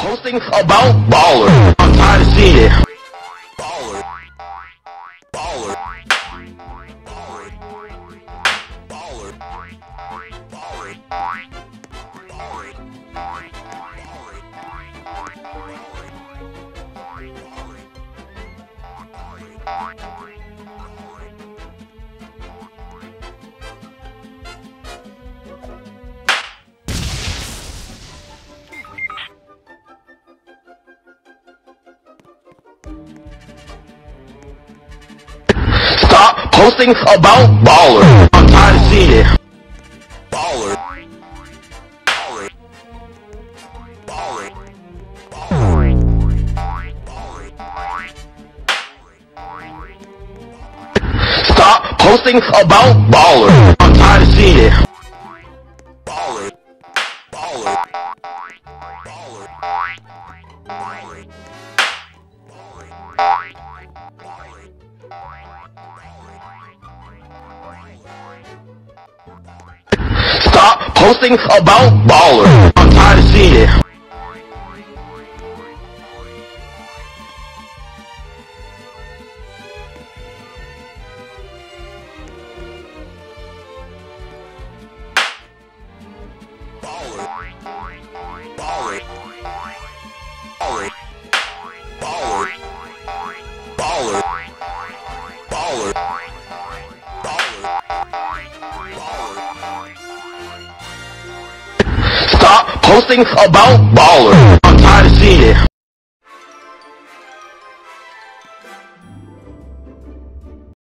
posting about baller. I'm tired of seeing it. Baller. Baller. Baller. Baller. Stop posting about baller. I'm tired of seeing it. Baller. Baller. Baller. Stop posting about baller. I'm tired of seeing it. Baller. Baller. Baller. Posting about baller. I'm tired of seeing it. Baller. Posting about baller. I'm tired of seeing it.